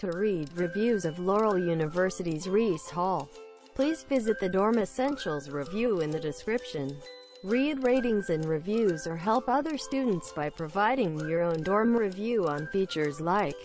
To read reviews of Laurel University's Reese Hall, please visit the Dorm Essentials review in the description. Read ratings and reviews or help other students by providing your own dorm review on features like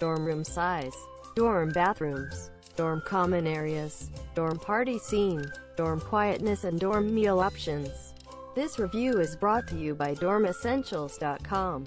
dorm room size, dorm bathrooms, dorm common areas, dorm party scene, dorm quietness and dorm meal options. This review is brought to you by dormessentials.com,